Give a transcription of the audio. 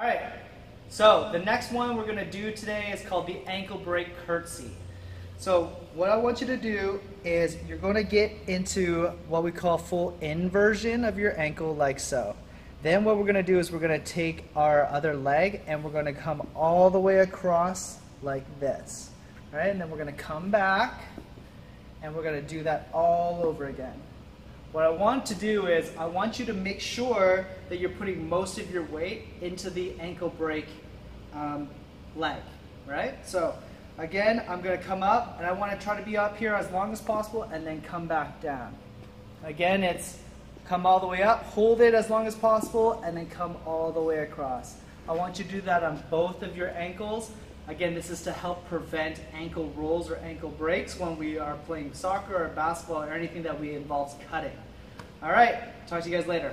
All right, so the next one we're gonna do today is called the ankle break curtsy. So what I want you to do is you're gonna get into what we call full inversion of your ankle like so. Then what we're gonna do is we're gonna take our other leg and we're gonna come all the way across like this. All right, and then we're gonna come back and we're gonna do that all over again. What I want to do is I want you to make sure that you're putting most of your weight into the ankle break um, leg, right? So again, I'm going to come up and I want to try to be up here as long as possible and then come back down. Again, it's come all the way up, hold it as long as possible, and then come all the way across. I want you to do that on both of your ankles. Again, this is to help prevent ankle rolls or ankle breaks when we are playing soccer or basketball or anything that we involves cutting. All right, talk to you guys later.